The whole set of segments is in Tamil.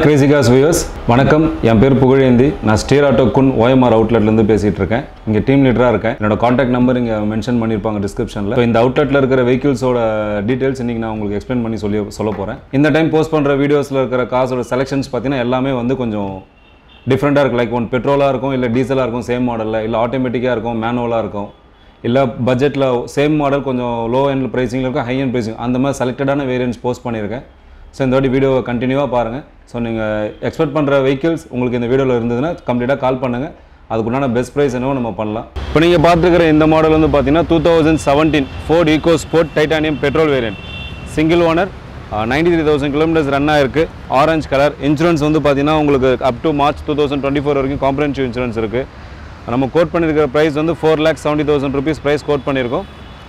கிரேசி காஸ் வியூஸ் வணக்கம். என் பேர் புகழேந்தி. நான் ஸ்டீர் ஆட்டோ குன் ஓஎம்ஆர் அவுட்லெட்லேருந்து பேசிகிட்டு இருக்கேன். இங்கே டீம் லீடராக இருக்கேன். என்னோட காண்டாக்ட் நம்பர் இங்கே மென்ஷன் பண்ணியிருப்பாங்க டிஸ்கிரிப்ஷனில் இந்த அவுட்லெட்டில் இருக்கிற வெஹிக்கிள்ஸோட டீட்டெயில்ஸ் இன்றைக்கி நான் உங்களுக்கு எக்ஸ்பிளைன் பண்ணி சொல்லி சொல்ல போகிறேன் இந்த டைம் போஸ்ட் பண்ணுற வீடியோஸில் இருக்கிற காசோட செலெக்ஷன்ஸ் பார்த்தீங்கன்னா எல்லாமே வந்து கொஞ்சம் டிஃப்ரெண்ட்டாக இருக்கும். லைக் ஒன் பெட்ரோலாக இருக்கும் இல்லை டீசலாக இருக்கும் சேம் மாடலில் இல்லை ஆட்டோமேட்டிக்காக இருக்கும் மேனுவலாக இருக்கும். இல்லை பட்ஜெட்டில் சேம் மாடல் கொஞ்சம் லோ எண்ட் ப்ரைஸிங்கில் இருக்கும் ஹை எண்ட் ப்ரைஸிங் அந்த மாதிரி செலக்டடான வேரியன்ஸ் போஸ்ட் பண்ணியிருக்கேன். ஸோ இந்த வாட்டி வீடியோவை கண்டினியூவாக பாருங்கள் ஸோ நீங்கள் எக்ஸ்பெக்ட் பண்ணுற வெஹிக்கிள்ஸ் உங்களுக்கு இந்த வீடியோவில் இருந்ததுன்னா கம்ப்ளீட்டாக கால் பண்ணுங்கள் அதுக்குண்டான பெஸ்ட் ப்ரைஸ் என்னவோ நம்ம பண்ணலாம். இப்போ நீங்கள் பார்த்துருக்கிற இந்த மாடல் வந்து பார்த்தீங்கன்னா two thousand seventeen Ford EcoSport Titanium petrol variant single owner ninety three thousand kilometres run ஆயிருக்கு. ஆரஞ்சு கலர் இன்சூரன்ஸ் வந்து பார்த்தீங்கன்னா உங்களுக்கு up to March two thousand twenty four வரைக்கும் காம்ப்ரஹென்சிவ் இன்சூரன்ஸ் இருக்குது நம்ம கோட் பண்ணியிருக்கிற ப்ரைஸ் வந்து four lakh seventy thousand rupees price quote பண்ணியிருக்கோம்.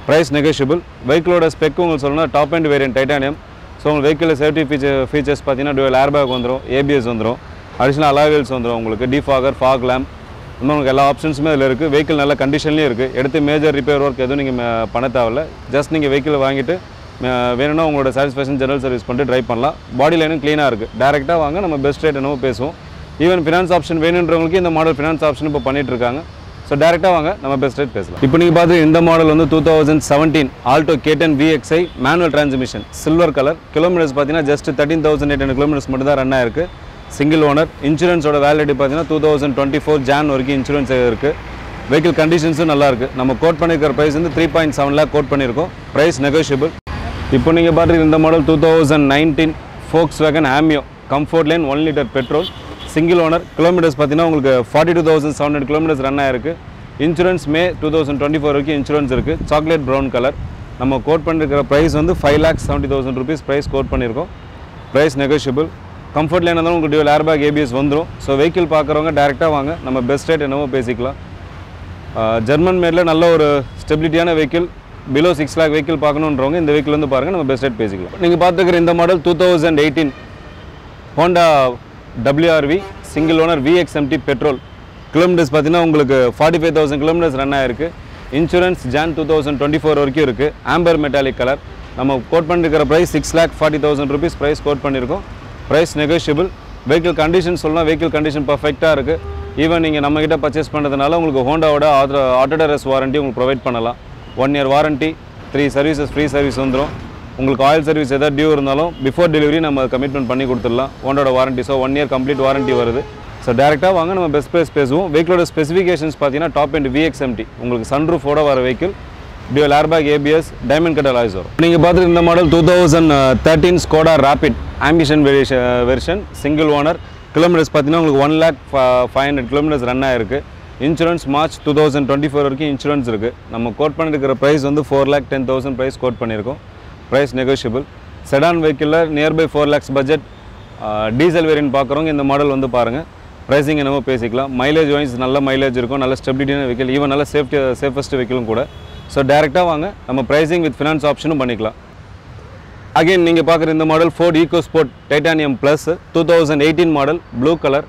ப்ரைஸ் நெகோஷியபிள் வெஹிக்கிளோட ஸ்பெக் உங்களுக்கு சொல்லணும்னா top end variant Titanium so உங்களுக்கு வெஹிக்கிள் சேஃப்டி ஃபீச்சர் ஃபீச்சர்ஸ் பார்த்தீங்கன்னா டுவெல் ஏர்பேக் வந்துடும் ஏபிஎஸ் வந்துடும் அடிஷனல் அலாவியல்ஸ் வந்துடும் உங்களுக்கு டிஃபாகர் ஃபாக் லேம்ப் இன்னும் உங்களுக்கு எல்லா ஆப்ஷன்ஸுமே அதில் இருக்குது வெஹிக்கிள் நல்ல கண்டிஷன்லேயும் இருக்குது எடுத்து மேஜர் ரிப்பேர் ஒர்க் எதுவும் நீங்கள் பண்ண தேவையில்ல. ஜஸ்ட் நீங்கள் வெஹிக்கிள் வாங்கிட்டு வேணும்னா உங்களோட சாட்டிஸ்ஃபேக்ஷன் ஜெனரல் சர்வீஸ் பண்ணிட்டு ட்ரைவ் பண்ணலாம். பாடி லைனும் க்ளீனாக இருக்குது டேரெக்டாக வாங்க நம்ம பெஸ்ட் ரேட் என்னவோ பேசுவோம். ஈவன் ஃபினான்ஸ் ஆப்ஷன் வேணுன்றவங்களுக்கு இந்த மாடல் ஃபினான்ஸ் ஆப்ஷன் இப்போ பண்ணிகிட்டு இருக்காங்க. ஸோ டேரெக்டாக வாங்க நம்ம பெஸ்ட் ரேட் பேசலாம். இப்போ நீங்கள் பார்த்து இந்த மாடல் வந்து two thousand seventeen Alto K ten VXI manual transmission silver colour kilometres பார்த்தீங்கன்னா just thirteen thousand eight hundred kilometres மட்டும் தான் ரன் ஆயிருக்கு சிங்கிள் ஓனர் இன்சூரன்ஸோட வேலிடிட்டி பார்த்தீங்கன்னா two thousand twenty four June வரைக்கும் இன்சூரன்ஸ் இருக்குது வெஹிக்கிள் கண்டிஷன்ஸும் நல்லாயிருக்கு நம்ம கோட் பண்ணியிருக்கிற ப்ரைஸ் வந்து three point seven lakh quote பண்ணியிருக்கோம். ப்ரைஸ் நெகோஷியபிள் இப்போ நீங்கள் பார்த்து இந்த model two thousand nineteen Volkswagen Ameo Comfortline one litre petrol single owner kilometres பார்த்தீங்கன்னா உங்களுக்கு forty two thousand seven hundred kilometres run ஆயிருக்கு. Insurance May two thousand twenty four வரைக்கும் இன்சூரன்ஸ் இருக்குது சாக்லேட் ப்ரௌன் கலர் நம்ம கோட் பண்ணிருக்கிற ப்ரைஸ் வந்து five lakhs seventy thousand rupees price quote பண்ணியிருக்கோம். ப்ரைஸ் நெகோஷியபிள் கம்ஃபர்ட்ல இருந்தாலும் உங்களுக்கு டியூல் ஏர்பேக் ஏபிஎஸ் வந்துடும் ஸோ வெஹிக்கிள் பார்க்குறவங்க டேரெக்டாக வாங்க. நம்ம பெஸ்ட் ரேட் என்னவோ பேசிக்கலாம். ஜெர்மன் மேடில் நல்ல ஒரு ஸ்டெபிலிட்டியான vehicle below six lakh vehicle பார்க்கணுன்றவங்க இந்த வெஹிக்கிள் வந்து பாருங்கள் நம்ம பெஸ்ட் ரேட் பேசிக்கலாம். நீங்கள் பார்த்துக்கிற இந்த model two thousand eighteen Honda WRV single owner VX MT petrol kilometres பார்த்தீங்கன்னா உங்களுக்கு forty five thousand kilometres run ஆயிருக்கு. Insurance June two thousand twenty four வரைக்கும் இருக்குது ஆம்பர் மெட்டாலிக் கலர் நம்ம quote பண்ணிருக்கிற price six lakh forty thousand rupees price quote பண்ணியிருக்கோம் ப்ரைஸ் நெகோஷியபிள் வெஹிக்கிள் கண்டிஷன் சொல்லலாம் வெஹிக்கிள் கண்டிஷன் பர்ஃபெக்டாக இருக்குது ஈவன் நீங்கள் நம்மக்கிட்ட பர்ச்சேஸ் பண்ணுறதுனால உங்களுக்கு ஹோண்டாவோட ஆட்டோடரஸ் வாரண்ட்டி உங்களுக்கு ப்ரொவைட் பண்ணலாம். One year warranty three services free service வந்துடும் உங்களுக்கு ஆயில் சர்வீஸ் எதாவது டியூ இருந்தாலும் பிஃபோர் டெலிவரி நம்ம கமிட்மெண்ட் பண்ணி கொடுத்துடலாம். ஹோண்டோட warranty so one year complete warranty வருது. ஸோ டேரெக்டாக வாங்க நம்ம பெஸ்ட் ப்ரைஸ் பேசுவோம். வெஹிக்கிளோட ஸ்பெசிஃபிகேஷன்ஸ் பார்த்தீங்கன்னா டாப் அண்ட் விஎக்ஸ்எம்டி உங்களுக்கு சன்ரூஃபோட வர vehicle dual airbag ABS diamond cut alloys வரும். நீங்கள் பார்த்துட்டு இந்த model two thousand thirteen Skoda Rapid Ambition version single owner kilometres பார்த்தீங்கன்னா உங்களுக்கு one lakh five hundred kilometres run ஆயிருக்கு. Insurance March two thousand twenty four வரைக்கும் இன்சூரன்ஸ் இருக்குது நம்ம கோட் பண்ணிருக்கிற ப்ரைஸ் வந்து four lakh ten thousand price quote பண்ணியிருக்கோம். Price negotiable sedan வெஹிக்கிளில் nearby four lakhs budget diesel variant பார்க்குறவங்க இந்த மாடல் வந்து பாருங்கள் ப்ரைஸிங் என்னமோ பேசிக்கலாம். மைலேஜ் வைஸ் நல்ல மைலேஜ் இருக்கும் நல்ல ஸ்டெபிலிட்டியான வெஹிக்கிள் ஈவன் நல்ல சேஃப்டி சேஃபஸ்ட் வெஹிக்கிளும் கூட. ஸோ டேரெக்டாக வாங்க. நம்ம ப்ரைஸிங் வித் ஃபினான்ஸ் ஆப்ஷனும் பண்ணிக்கலாம். அகைன் நீங்கள் பார்க்குற இந்த model Ford EcoSport Titanium plus two thousand eighteen model blue colour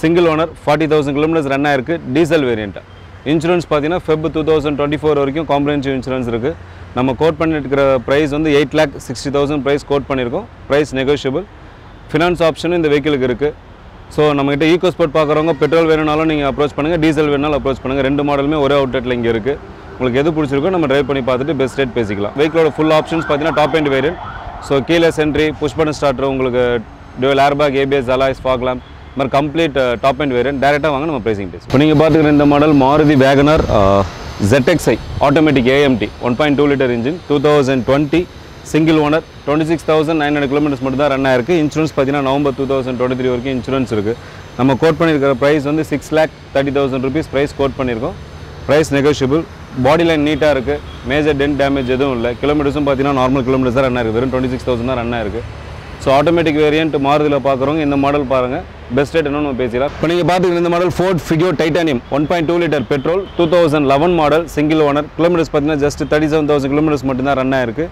single owner forty thousand kilometres run ஆயிருக்கு டீசல் வேரியண்ட்டாக இன்சூரன்ஸ் பார்த்தீங்கன்னா Feb two thousand twenty four வரைக்கும் காம்ப்ரஹென்சிவ் இன்சூரன்ஸ் இருக்குது நம்ம கோட் பண்ணிருக்கிற ப்ரைஸ் வந்து eight lakh sixty thousand price quote பண்ணியிருக்கோம் ப்ரைஸ் நெகோஷியபிள் ஃபினான்ஸ் ஆப்ஷனும் இந்த வெஹிக்கிளுக்கு இருக்குது ஸோ நம்மகிட்ட ஈகோ ஸ்போர்ட் பார்க்குறவங்க பெட்ரோல் வேணும்னாலும் நீங்கள் அப்ரோச் பண்ணுங்கள் டீசல் வேணுனாலும் அப்ரோச் பண்ணுங்கள் ரெண்டு மாடலுமே ஒரே அவுட்லெட்டில் இங்கே இருக்குது உங்களுக்கு எது பிடிச்சிருக்கோ நம்ம ட்ரைவ் பண்ணி பார்த்துட்டு பெஸ்ட் ரேட் பேசிக்கலாம். வெஹிக்கிளோட ஃபுல் ஆப்ஷன்ஸ் பார்த்தீங்கன்னா டாப் அண்ட் வேரியன்ட் ஸோ கீழே சென்ட்ரி புஷ் பட்டன் ஸ்டார்டர் உங்களுக்கு dual airbag ABS alloys foglamp மாதிரி கம்ப்ளீட் டாப் அண்ட் வேரியன்ட் டேரெக்டாக வாங்க நம்ம ப்ரைசிங் பேசுவோம் இப்போ நீங்கள் பார்த்துக்கிற இந்த model Maruti Wagon R ZXi automatic AMT one point two litre engine two thousand twenty single owner twenty six thousand nine hundred kilometres மட்டும் தான் ரன் ஆயிருக்கு. இன்சூரன்ஸ் பார்த்தீங்கன்னா November two thousand twenty three வரைக்கும் இன்சூரன்ஸ் இருக்குது நம்ம கோட் பண்ணியிருக்கிற ப்ரைஸ் வந்து six lakh thirty thousand rupees price quote பண்ணியிருக்கோம். ப்ரைஸ் நெகோஷியபிள் பாடி லைன் நீட்டாக இருக்குது மேஜர் டென்ட் டேமேஜ் எதுவும் இல்லை. கிலோமீட்டர்ஸும் பார்த்தீங்கன்னா நார்மல் கிலோமீட்டர்ஸ் தான் ரன் ஆயிருக்கு. வெறும் டுவெண்ட்டி சிக்ஸ் தௌசண்ட் தான் ரன் ஆயிருக்கு. ஸோ ஆட்டோமேட்டிக் வேரியன்ட் மாறுதில் பார்க்குறவங்க இந்த மாடல் பாருங்கள் பெஸ்ட் ரேட் என்னன்னு நம்ம பேசிடலாம். இப்போ நீங்கள் பார்த்துக்கிற இந்த model Ford Figo Titanium one point two litre petrol two thousand eleven model single owner kilometres பார்த்தீங்கன்னா just thirty seven thousand kilometres மட்டும்தான் ரன் ஆயிருக்கு.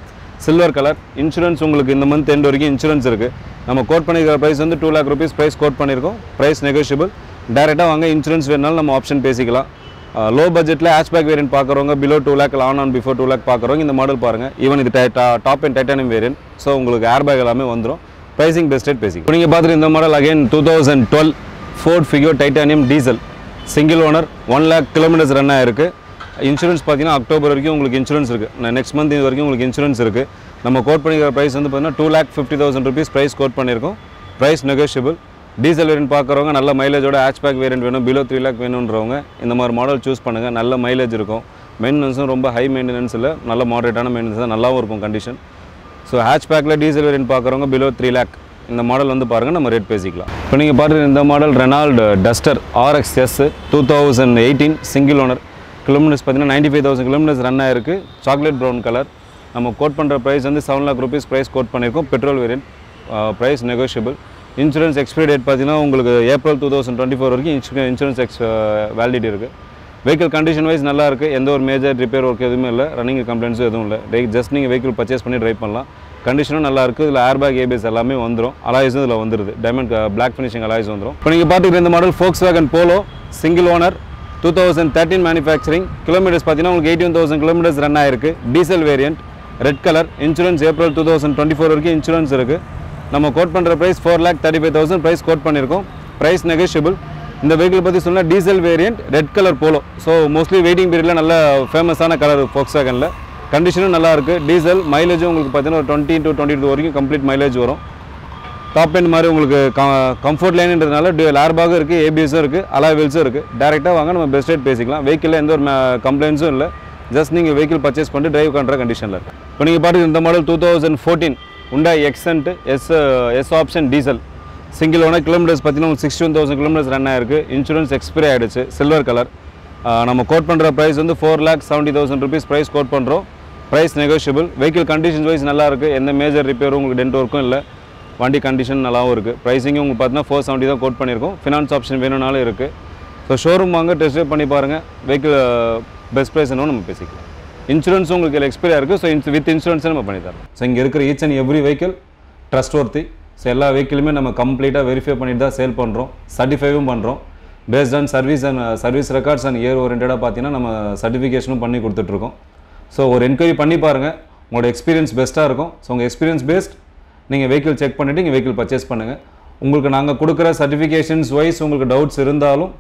சில்வர் கலர் இன்சூரன்ஸ் உங்களுக்கு இந்த மந்த் எண்ட் வரைக்கும் இன்சூரன்ஸ் இருக்குது நம்ம கோட் பண்ணியிருக்கிற ப்ரைஸ் வந்து two lakh rupees price quote பண்ணியிருக்கோம். ப்ரைஸ் நெகோஷியபிள் டேரெக்டாக வாங்க இன்சூரன்ஸ் வேணுனாலும் நம்ம ஆப்ஷன் பேசிக்கலாம். லோ பட்ஜெட்டில் ஹேஷ்பேக் வேரியன்ட் பார்க்குறவங்க below two lakh on on before two lakh பார்க்குறவங்க இந்த மாடல் பாருங்கள் ஈவன் இது top end Titanium variant so உங்களுக்கு ஏர் பேக் எல்லாமே வந்துடும் ப்ரைஸிங் பெஸ்டேட் பேசிங் நீங்கள் பார்த்துட்டு இந்த model again two thousand twelve Ford Figo Titanium diesel single owner one lakh kilometres run ஆயிருக்கு. இன்சூரன்ஸ் பார்த்தீங்கன்னா அக்டோபர் வரைக்கும் உங்களுக்கு இன்சூரன்ஸ் இருக்குது நெக்ஸ்ட் மந்த் இது வரைக்கும் உங்களுக்கு இன்சூரன்ஸ் இருக்குது நம்ம கோட் பண்ணிக்கிற ப்ரைஸ் வந்து பார்த்தீங்கன்னா two lakh fifty thousand rupees price quote பண்ணியிருக்கோம். ப்ரைஸ் நெகோஷியபிள் டீசல் வேரியன்ட் பார்க்குறவங்க நல்ல மைலேஜோட ஹேஷ்பேக் வேரியன்ட் வேணும் பிலோ த்ரீ லேக் வேணுன்றவங்க இந்த மாதிரி மாடல் சூஸ் பண்ணுங்கள் நல்ல மைலேஜ் இருக்கும். மெயின்டெனன்ஸும் ரொம்ப ஹை மெயின்டெனன்ஸ் இல்லை நல்ல மாடரேட்டான மெயின்டெனன்ஸ் தான் நல்லாவும் இருக்கும் கண்டிஷன் ஸோ ஹேஷ்பேக்கில் டீசல் வேரியன்ட் பார்க்குறவங்க பிலோ த்ரீ லேக் இந்த மாடல் வந்து பாருங்கள் நம்ம ரேட் பேசிக்கலாம். இப்போ நீங்கள் பார்த்து இந்த model Renault Duster RX S two thousand eighteen single owner kilometres பார்த்தீங்கன்னா ninety five thousand kilometres run ஆயிருக்கு. சாக்லேட் ப்ரௌன் கலர் நம்ம கோட் பண்ணுற ப்ரைஸ் வந்து seven lakh rupees price quote பண்ணியிருக்கோம். Petrol variant price negotiable insurance expiry date பார்த்தீங்கன்னா உங்களுக்கு April two thousand twenty four வரைக்கும் இன்சூரன்ஸ் எக்ஸ் வேலிடிட்டி இருக்குது வெஹிக்கிள் கண்டிஷன் வைஸ் நல்லா இருக்குது எந்த ஒரு மேஜர் ரிப்பேர் ஒர்க் எதுவுமே இல்லை. ரன்னிங் கம்ப்ளைண்ட்ஸும் எதுவும் இல்லை. டே ஜஸ்ட் நீங்கள் வெஹிக்கிள் பர்ச்சேஸ் பண்ணி ட்ரைவ் பண்ணலாம். கண்டிஷனும் நல்லா இருக்குது இதில் ஏர்பேக் ஏபிஎஸ் எல்லாமே வந்துடும் அலாய்ஸும் இதில் வந்துருது. டைமண்ட் பிளாக் ஃபினிஷிங் அலாய்ஸ் வந்துடும் இப்போ நீங்கள் பார்த்துக்கிற இந்த model Volkswagen Polo single owner two thousand thirteen manufacturing kilometres பார்த்தீங்கன்னா உங்களுக்கு எயிட்டீன் தௌசண்ட் கிலோமீட்டர்ஸ் ரன் ஆயிருக்கு. Diesel variant red colour insurance April two thousand twenty four வரைக்கும் இன்சூரன்ஸ் இருக்குது நம்ம கோட் பண்ணுற price four lakh thirty five thousand price quote பண்ணியிருக்கோம். ப்ரைஸ் நெகோஷியபிள் இந்த வெஹிக்கிள் பற்றி சொன்னால் diesel variant red colour Polo so mostly waiting பீரியடில் நல்ல ஃபேமஸான கலர் ஃபோக்ஸ் வேகனில் கண்டிஷனும் நல்லா இருக்குது டீசல் மைலேஜும் உங்களுக்கு பார்த்தீங்கன்னா ஒரு டுவெண்ட்டி டு டுவெண்ட்டி டூ வரைக்கும் கம்ப்ளீட் மைலேஜ் வரும். டாப் எண்ட் மாதிரி உங்களுக்கு கம்ஃபர்ட் லைனுன்றதுனால டியூல் ஏர்பாகும் இருக்குது ஏபிஎஸும் இருக்குது அலா வீல்ஸும் இருக்குது டேரெக்டாக வாங்க நம்ம பெஸ்ட் ரேட் பேசிக்கலாம். வெஹிக்கிளில் எந்த ஒரு கம்ப்ளைண்ட்ஸும் இல்லை. ஜஸ்ட் நீங்கள் வெஹிக்கிள் பர்ச்சேஸ் பண்ணிட்டு டிரைவ் பண்ணுற கண்டிஷனில் இருக்குது இப்போ நீங்கள் பாட்டு இந்த model two thousand fourteen Hyundai Xcent S S option diesel single owner kilometres பார்த்தீங்கன்னா உங்களுக்கு sixty one thousand kilometres run ஆயிருக்கு இன்சூரன்ஸ் எக்ஸ்பிரி ஆகிடுச்சு சில்வர் கலர் நம்ம கோட் பண்ணுற ப்ரைஸ் வந்து four lakh seventy thousand rupees price quote பண்ணுறோம் price negotiable vehicle conditions wise நல்லா இருக்குது எந்த மேஜர் ரிப்பேரும் உங்களுக்கு டென்ட் ஒர்க்கும் இல்லை. வண்டி கண்டிஷன் நல்லாவும் இருக்குது ப்ரைஸிங்கும் உங்களுக்கு பார்த்தீங்கன்னா ஃபோர் செவன்ட்டி தான் கோட் பண்ணியிருக்கோம். ஃபினான்ஸ் ஆப்ஷன் வேணும்னாலும் இருக்குது ஸோ ஷோரூம் வாங்க டெஸ்ட் பண்ணி பாருங்கள் வெஹிக்கிள் பெஸ்ட் ப்ரைஸ் என்னன்னு நம்ம பேசிக்கலாம். இன்சூரன்ஸ் உங்களுக்கு எக்ஸ்பைரி இருக்குது ஸோ இன்ஸ் வித் இன்சூரன்ஸை நம்ம பண்ணித்தரோம் ஸோ இங்கே இருக்கிற each and every vehicle trust worthy so எல்லா வெஹிக்கிளுமே நம்ம கம்ப்ளீட்டாக வெரிஃபை பண்ணிட்டு தான் சேல் பண்ணுறோம் சர்டிஃபைவும் பண்ணுறோம் based on service and service records and year ஓரியன்டாக பார்த்தீங்கன்னா நம்ம சர்டிஃபிகேஷனும் பண்ணி கொடுத்துட்ருக்கோம். ஸோ ஒரு என்கொயரி பண்ணி பாருங்கள் உங்களோட எக்ஸ்பீரியன்ஸ் பெஸ்ட்டாக இருக்கும். ஸோ உங்கள் எக்ஸ்பீரியன்ஸ் பேஸ்ட் நீங்கள் வெஹிக்கிள் செக் பண்ணிவிட்டு நீங்கள் வெஹிக்கிள் பர்ச்சேஸ் பண்ணுங்கள் உங்களுக்கு நாங்கள் கொடுக்குற சர்டிஃபிகேஷன்ஸ் வைஸ் உங்களுக்கு டவுட்ஸ் இருந்தாலும்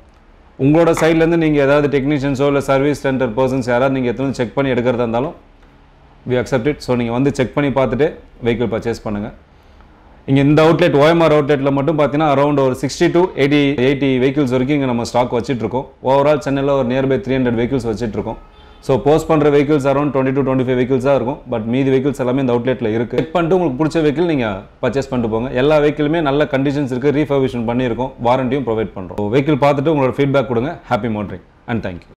உங்களோட சைட்லேருந்து நீங்கள் ஏதாவது டெக்னீஷியன்ஸோ இல்லை சர்வீஸ் சென்டர் பர்சன்ஸ் யாராவது நீங்கள் எத்தனை செக் பண்ணி எடுக்கிறதா இருந்தாலும் வி அக்செப்ட் இட் ஸோ நீங்கள் வந்து செக் பண்ணி பார்த்துட்டு வெஹிக்கிள் பர்ச்சேஸ் பண்ணுங்கள் இங்கே இந்த அவுட்லெட் ஓஎம்ஆர் அவுட்லெட்டில் மட்டும் பார்த்தீங்கன்னா அரௌண்ட் ஒரு sixty to eighty eighty vehicles வரைக்கும் இங்கே நம்ம ஸ்டாக் வச்சிட்ருக்கோம் ஓவரால் சென்னையில் ஒரு நியர்பை த்ரீ ஹண்ட்ரட் வெஹிக்கிள்ஸ் வச்சிட்ருக்கோம் ஸோ போஸ்ட் பண்ணுற vehicles around twenty to twenty five வெஹிக்கிள்ஸாக இருக்கும். பட் மீதி வெஹிக்கிள்ஸ் எல்லாமே இந்த அவுட்லெட்டில் இருக்குது செக் பண்ணிட்டு உங்களுக்கு பிடிச்ச வெஹிக்கிள் நீங்கள் பர்ச்சேஸ் பண்ணிட்டு போங்க. எல்லா வெஹிக்கிளுமே நல்ல கண்டிஷன்ஸ் இருக்குது ரீஃபர்விஷன் பண்ணியிருக்கோம். வாரண்டியும் ப்ரொவைட் பண்ணுறோம் வெஹிக்கிள் பார்த்துட்டு உங்களோட ஃபீட்பேக் கொடுங்க. Happy motoring and thank you